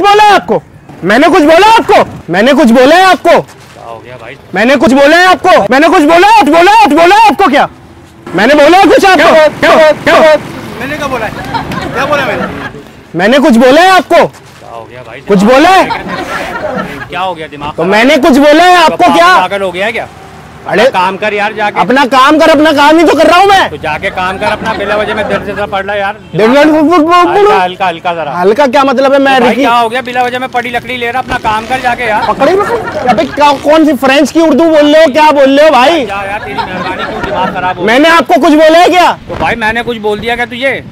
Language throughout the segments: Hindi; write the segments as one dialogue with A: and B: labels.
A: कुछ बोला है आपको मैंने कुछ बोला है आपको मैंने कुछ बोला है आपको
B: क्या हो गया भाई
A: मैंने कुछ बोला है आपको मैंने कुछ बोला है बोला है बोला है आपको क्या मैंने बोला कुछ आपको क्या क्या
C: मैंने क्या बोला है क्या बोला मैंने
A: मैंने कुछ बोला है आपको
B: क्या हो गया भाई
A: कुछ बोला है
B: क्या हो गया दिमाग
A: तो मैंने कुछ बोला है आपको क्या
B: पागल हो गया क्या
A: अरे
B: काम कर यार जाके।
A: अपना काम कर अपना काम ही तो कर रहा हूँ मैं।
B: तो जाके काम कर अपना बिना वजह में दिल से पढ़ ला यार।
A: फुट-
B: हल्का हल्का जरा।
A: हल्का क्या मतलब है मैं रिकी
B: क्या हो गया बिना वजह में पड़ी लकड़ी ले रहा अपना काम कर जाके यार।
A: पकड़ी अबे क्या कौन सी फ्रेंच की उर्दू बोल रहे हो? क्या बोल रहे हो भाई?
B: यार तेरी मेहरबानी क्यों दिमाग खराब हो।
A: मैंने आपको कुछ बोला है क्या?
B: तो भाई मैंने कुछ बोल दिया क्या तुझे?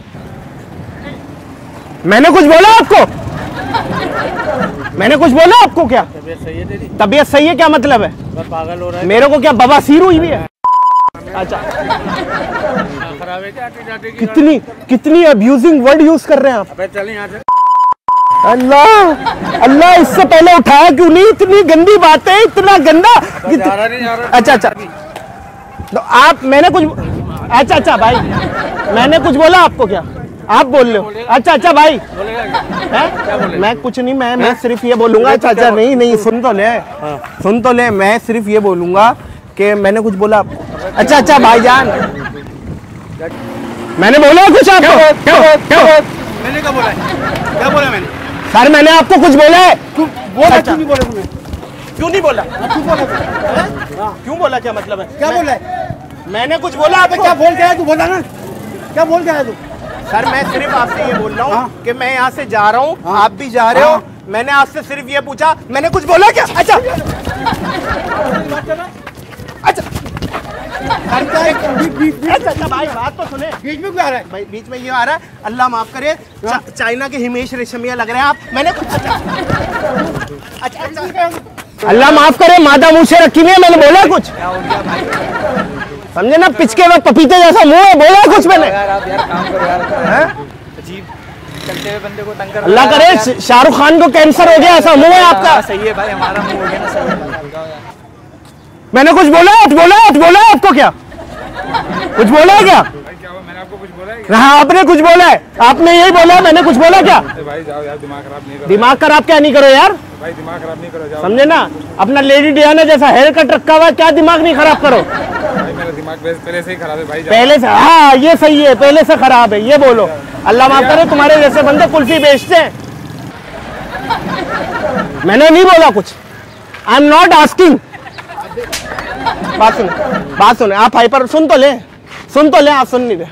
A: मैंने कुछ बोला आपको? मैंने कुछ बोला आपको क्या?
B: तबीयत सही है तेरी?
A: तबीयत सही है क्या मतलब है?
B: पागल हो रहा है।
A: मेरे को क्या बवासीर हुई भी है? अच्छा।
B: है
A: कितनी कितनी अब्यूजिंग वर्ड यूज़ कर रहे हैं आप?
B: अबे यहाँ से।
A: अल्लाह अल्लाह इससे पहले उठाया क्यों नहीं? इतनी गंदी बातें इतना गंदा। अच्छा अच्छा। तो आप मैंने कुछ अच्छा अच्छा भाई। मैंने कुछ बोला आपको क्या? आप बोल रहे हो। अच्छा अच्छा भाई। हैं? मैं कुछ नहीं मैं मैं सिर्फ़ ये बोलूँगा अच्छा अच्छा नहीं नहीं सुन तो ले। सुन तो ले मैं सिर्फ़ ये बोलूँगा कि मैंने कुछ बोला। अच्छा अच्छा भाईजान। मैंने बोला कुछ आपको? क्या क्या
C: मैंने क्या बोला? क्या बोला मैंने?
A: सर मैंने आपको कुछ बोला है।
C: बोला
A: अच्छा।
C: क्यों नहीं बोला तूने?
A: क्यों नहीं बोला?
C: क्यों बोला? तूने?
A: क्यों बोला क्या मतलब है?
C: क्या बोला है?
A: मैंने कुछ बोला आपको?
C: क्या बोल के आया तू? बोला ना। क्या बोल के आया तू?
A: सर मैं सिर्फ़ आपसे ये बोल रहा हूँ
C: हाँ।
A: कि मैं यहाँ से जा रहा हूँ आप भी जा रहे हो।
C: हाँ।
A: मैंने आपसे सिर्फ़ ये पूछा मैंने कुछ बोला क्या? अच्छा। अच्छा।
C: क्या है? बीच बीच बीच।
A: भाई बात सुने।
C: बीच में क्यों आ रहा है?
A: भाई बीच में ये आ रहा है। अल्लाह माफ़ करे चाइना के हिमेश रेशमिया लग रहे हैं आप। मैंने कुछ अच्छा। अच्छा अच्छा। अल्लाह माफ़ करे मादा मुँह से रखी हुई है मैंने बोला कुछ। समझे ना पिचके में पपीते जैसा मुँह है बोला कुछ मैंने।
D: यार आप यार काम करो यार
A: हैं?
D: अजीब चलते हुए बंदे को तंग कर
A: अल्लाह करे शाहरुख खान को कैंसर हो गया ऐसा मुँह है आपका।
D: हाँ, सही है भाई हमारा मुँह हो गया
A: मैंने कुछ बोला है बोला है बोला आपको क्या? कुछ बोला है क्या?
E: मैंने आपको कुछ बोला है
A: आपने कुछ बोला है। आपने यही बोला है, मैंने कुछ बोला क्या?
E: भाई जाओ यार दिमाग खराब नहीं करो।
A: दिमाग खराब क्या नहीं करो यार?
E: भाई दिमाग खराब नहीं करो
A: समझे ना? अपना लेडी डियाना जैसा हेयर कट रखा हुआ क्या दिमाग नहीं खराब करो?
E: पहले से ही
A: ये सही है, पहले से खराब है, ये बोलो। अल्लाह माफ़ करे, तुम्हारे जैसे बंदे कुल्फी बेचते हैं। मैंने नहीं बोला कुछ। आई एम नॉट आस्किंग बात सुने बात सुने, आप हाइपर सुन तो ले, सुन तो ले, आप सुन नहीं रहे।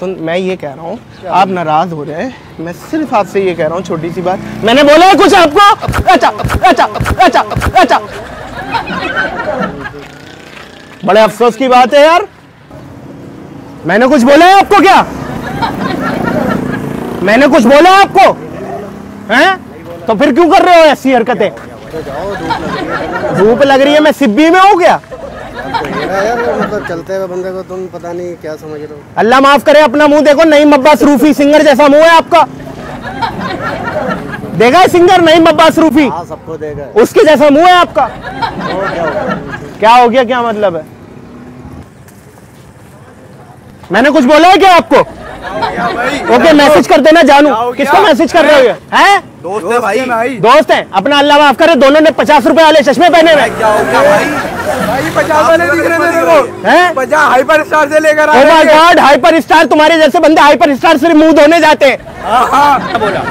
A: सुन, मैं ये कह रहा हूँ, आप नाराज़ हो रहे हैं, मैं सिर्फ़ आपसे ये कह रहा हूँ, छोटी सी बात। मैंने बोला है कुछ आपको? अच्छा अच्छा अच्छा अच्छा। बड़े अफसोस की बात है यार। मैंने कुछ बोला है आपको क्या? मैंने कुछ बोला है आपको? हैं? तो फिर क्यों कर रहे हो ऐसी हरकतें? धूप लग रही है मैं सिब्बी में हो गया
F: मतलब चलते हुए बंदे को तुम पता नहीं क्या? समझ रहे हो
A: अल्लाह माफ़ करे अपना मुँह देखो नईम अब्बास रूफी सिंगर जैसा मुँह है आपका। देखा है सिंगर नईम अब्बास रूफी?
F: हाँ सबको देगा
A: उसके जैसा मुँह है आपका। क्या हो गया क्या मतलब है? मैंने कुछ बोला है क्या आपको? ओके मैसेज कर देना जानू। किसको मैसेज कर रहे हो? हैं?
C: दोस्त है भाई।
A: दोस्त हैं। अपना अल्लाह माफ़ करे दोनों ने पचास रुपए वाले चश्मे पहने हुए।
C: क्या हो गया भाई?
E: भाई पचास वाले दिख रहे थे
A: हैं?
E: पचास हाइपर स्टार से लेकर
A: oh my god hyper star तुम्हारे जैसे बंदे हाइपर स्टार सिर्फ़ मुँह धोने जाते हैं।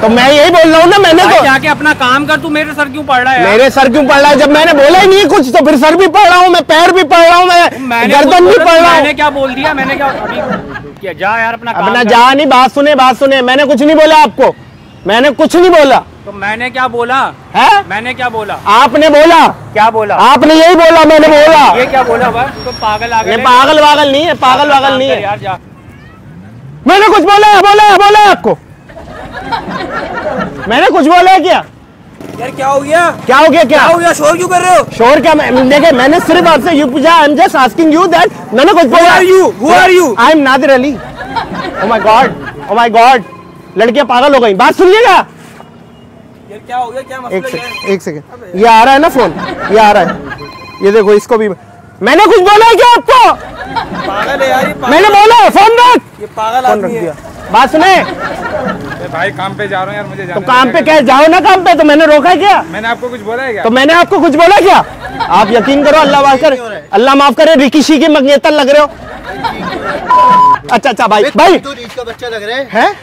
A: तो मैं यही बोल रहा हूँ ना मैंने तो
B: जाके अपना काम कर तू मेरे सर क्यों पड़ रहा है
A: मेरे सर क्यों पड़ रहा है? जब मैंने बोला ही नहीं कुछ तो फिर सर भी पड़ रहा हूँ मैं पैर भी पड़ रहा हूँ मैं गर्दन भी पड़
B: तो
A: रहा
B: मैंने
A: हूँ।
B: क्या बोल दिया? मैंने क्या जा यार अपना काम
A: अपना जा नहीं बात सुने बात सुने। मैंने कुछ नहीं बोला आपको। मैंने कुछ नहीं बोला।
B: तो मैंने क्या बोला?
A: है?
B: मैंने क्या बोला?
A: आपने बोला।
B: क्या बोला?
A: आपने यही बोला मैंने बोला।
B: ये क्या बोला भाई तो पागल आ
A: ये
B: गए
A: पागल वागल नहीं है पागल वागल नहीं है।
B: यार जा।
A: मैंने कुछ बोला है बोला है बोला है आपको। मैंने कुछ बोला है क्या?
D: यार क्या हो गया?
A: क्या हो गया क्या?
D: हो गया? शोर क्यों कर रहे हो?
A: शोर क्या? मैं देखिए मैंने सिर्फ़ आपसे यू पूछा I am just asking you that मैंने कुछ बोला
D: you? Who are you?
A: I am Nadir Ali oh my god oh my god लड़कियाँ पागल हो गई। बात सुनिएगा।
D: यार क्या हो गया? क्या
A: एक
D: मसला
A: सेकंड एक सेकंड ये आ रहा है ना फ़ोन? ये आ रहा है। ये देखो इसको भी मैंने कुछ बोला है क्या आपको?
D: पागल है यार पागल।
A: मैंने बोला फ़ोन रख।
D: ये पागल
A: फ़ोन रख दिया। बात सुने।
E: भाई काम पे जा रहा हूँ यार मुझे
A: तो काम पे क्या जाओ ना काम पे तो मैंने रोका है क्या?
E: मैंने आपको कुछ बोला है क्या?
A: तो मैंने आपको कुछ बोला क्या? आप यकीन करो अल्लाह माफ़ करे। अल्लाह माफ़ करे रिकिशी की मंगेतर लग रहे हो। अच्छा अच्छा भाई। भाई।
F: तो का बच्चा लग रहा है।
A: हैं?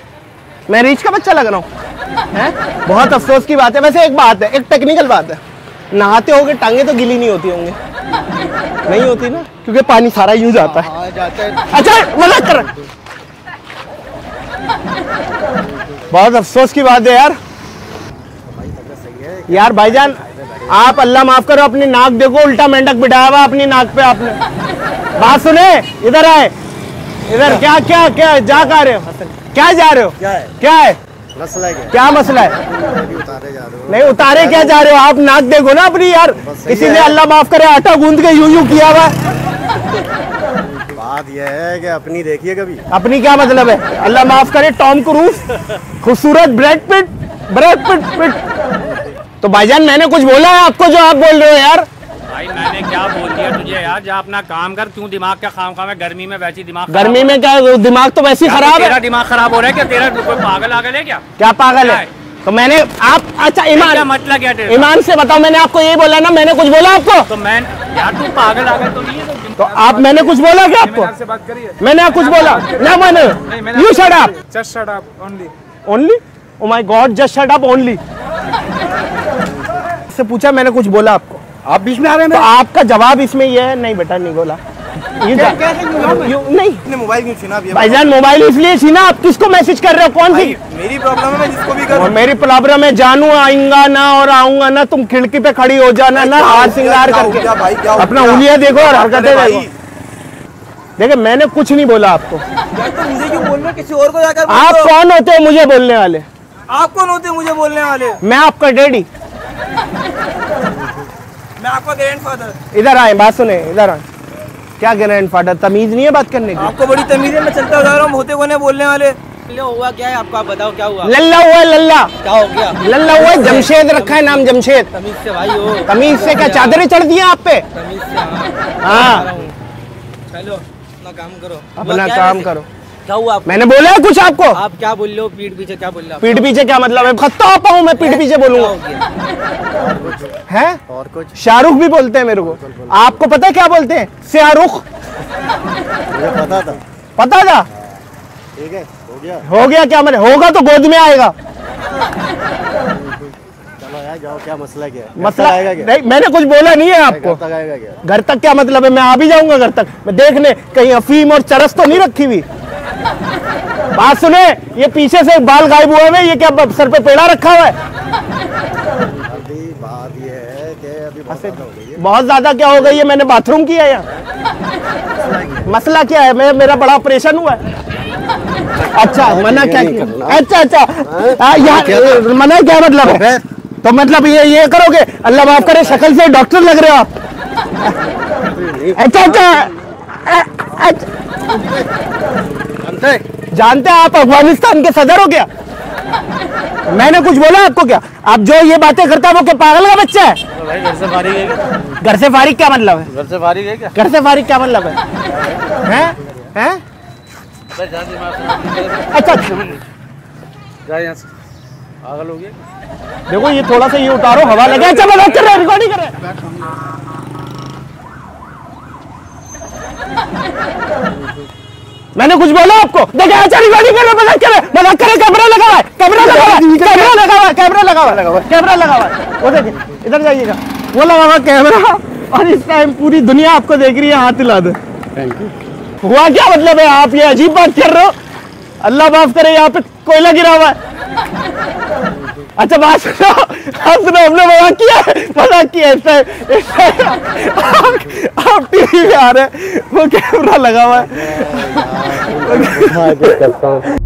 A: मैं रीच का बच्चा लग रहा हूँ। हैं? बहुत अफसोस की बात है। वैसे एक बात है एक टेक्निकल बात है। नहाते होगे टांगे तो गिली नहीं होती होंगे। नहीं होती ना? क्योंकि पानी सारा यूँ जाता है।
F: हाँ जाता है।
A: अच्छा मज़ाक कर। बहुत अफसोस की बात है यार। यार भाईजान आप अल्लाह माफ़ करो अपनी नाक देखो उल्टा मेंढक बिठाया हुआ अपनी नाक पे आपने। बात सुने इधर आए। इधर क्या क्या क्या जा कहा रहे हो? क्या जा रहे हो?
F: क्या है?
A: क्या है?
F: मसला है? क्या
A: क्या मसला है?
F: उतारे जा रहे हो
A: नहीं उतारे क्या जा रहे हो। आप नाक देखो ना अपनी यार। ने अल्लाह माफ़ करे आटा गूंद के यूँ यूँ किया हुआ
F: बात यह है कि अपनी देखिए कभी।
A: अपनी क्या मतलब है? अल्लाह माफ़ करे टॉम क्रूज खूबसूरत Brad Pitt Brad Pitt Pitt. तो भाईजान मैंने कुछ बोला है आपको जो आप बोल रहे हो यार?
B: भाई मैंने क्या बोल दिया तुझे यार? जा अपना काम कर क्यों दिमाग का खाम खाम है? गर्मी में वैसी दिमाग
A: गर्मी में क्या दिमाग तो वैसे ही
B: है।
A: खराब है।
B: दिमाग खराब हो रहा है क्या? तेरा कोई पागल आगल है क्या?
A: क्या पागल है? तो मैंने आप अच्छा ईमान
B: मतलब क्या
A: ईमान से बताओ मैंने आपको ये बोला ना मैंने कुछ बोला आपको?
B: तो मैं यार तू पागल आगल तो नहीं है तो
A: तो आप मैंने कुछ बोला क्या आपको?
E: आपसे बात करी है।
A: मैंने कुछ बोला। ना मैंने। You shut up
E: just shut up only
A: only oh my god just shut up only से पूछा मैंने कुछ बोला आपको?
C: आप बीच में आ रहे हैं
A: तो आपका जवाब इसमें ये है नहीं बेटा नहीं बोला ये जा- यू- नहीं।
C: मोबाइल क्यों छीना?
A: भाईजान मोबाइल इसलिए छीना आप किसको मैसेज कर रहे हो? कौन सी
C: मेरी प्रॉब्लम है जिसको भी
A: और मेरी प्रॉब्लम में जानू आऊँगा ना और आऊँगा ना तुम खिड़की पे खड़ी हो जाना ना
C: क्या हो
A: हार
C: क्या हो
A: करके।
C: क्या हो
A: अपना? उंगलियाँ देखो और हरकतें देखो। देखिए मैंने कुछ नहीं बोला आपको।
D: तो मुझे क्यों बोल रहे किसी और को जाकर
A: आप कौन होते हो मुझे बोलने वाले?
D: आप कौन होते हैं मुझे बोलने वाले?
A: मैं आपका डैडी।
D: मैं आपका ग्रैंड
A: इधर आए बात सुने इधर आए। क्या ग्रैंड फादर तमीज नहीं है बात करने की?
D: आपको बड़ी तमीज है मैं चलता जा रहा हूँ होते कोने बोलने वाले। हुआ क्या है? आपको आप बताओ क्या हुआ?
A: लल्ला हुआ है लल्ला।
D: क्या हो गया?
A: लल्ला हुआ है जमशेद रखा है नाम जमशेद।
D: तमीज से भाई हो।
A: तमीज से क्या चादरें चढ़ दी आप पे?
D: तमीज से हाँ।
A: हाँ।
D: चलो अपना काम करो।
A: अपना काम करो।
D: क्या हुआ आप
A: मैंने बोला है कुछ आपको।
D: आप क्या बोल रहे हो? पीठ पीछे क्या बोल रहे हो
A: पीठ पीछे क्या मतलब है? खत्ता पाऊँ मैं पीठ पीछे बोलूँगा।
D: हो
A: है?
F: और कुछ?
A: शाहरुख भी बोलते हैं मेरे को। आपको पता है क्या बोलते हैं? शाहरुख
F: पता था।
A: पता था?
F: ठीक है हो गया।
A: हो गया क्या मैंने होगा तो गोद में आएगा।
F: जाओ क्या मसला क्या
A: मसला
F: आएगा क्या?
A: नहीं मैंने कुछ बोला नहीं है आपको।
F: घर तक आएगा क्या?
A: घर तक क्या मतलब है? मैं आ भी जाऊँगा घर तक। मैं देखने कहीं अफीम और चरस तो नहीं रखी हुई। बात सुने ये पीछे से बाल गायब हुए हुए ये क्या सर पे पेड़ा रखा हुआ है?
F: बात ये है कि अभी बहुत ज़्यादा हो है।
A: क्या हो गई है? मैंने बाथरूम किया यहाँ। मसला क्या है? मैं मेरा बड़ा ऑपरेशन हुआ है। अच्छा मना क्या अच्छा अच्छा। हाँ, यहाँ मना क्या मतलब है? तो मतलब ये ये करोगे? अल्लाह माफ़ करे शक्ल से डॉक्टर लग रहे हो आप। अच्छा अच्छा।
F: जानते हैं?
A: जानते हैं आप अफ़गानिस्तान के सदर हो क्या? मैंने कुछ बोला आपको क्या? आप जो ये बातें करता है वो क्या पागल का बच्चा है?
C: भाई घर से फारिग है क्या?
A: घर से फारिग क्या मतलब है?
C: घर से फारिग है क्या?
A: घर से फारिग क्या मतलब है? हैं? हैं? अच्छा अच्छा।
C: जा यहाँ से। पागल हो गया
A: देखो ये थोड़ा सा ये उतारो हवा लगे। अच्छा मज़ाक कर रहे रिकॉर्डिंग कर रहे हैं। मैंने कुछ बोला आपको? देखिए अच्छा रिकॉर्डिंग कर मज़ाक कर मज़ाक कर कैमरा लगा हुआ है कैमरा लगा हुआ है कैमरा लगा हुआ है कैमरा लगा हुआ है कैमरा लगा हुआ है। वो देखिए इधर जाइएगा। वो लगा हुआ कैमरा और इस टाइम पूरी दुनिया आपको देख रही है हाथ हिला दे। हुआ क्या मतलब है? आप ये अजीब बात कर रहे हो? अल्लाह माफ़ करे यहाँ पे कोयला गिरा हुआ है। अच्छा बात सुनो बात सुनो हमने मज़ाक किया मज़ाक किया इस टाइम आप- टीवी आ रहे हैं वो कैमरा लगा हुआ है
F: हाँ, हूँ